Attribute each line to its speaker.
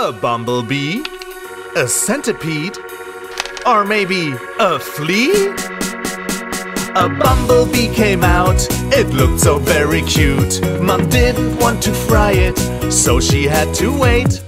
Speaker 1: A bumblebee? A centipede? Or maybe a flea? A bumblebee came out, it looked so very cute. Mom didn't want to fry it, so she had to wait.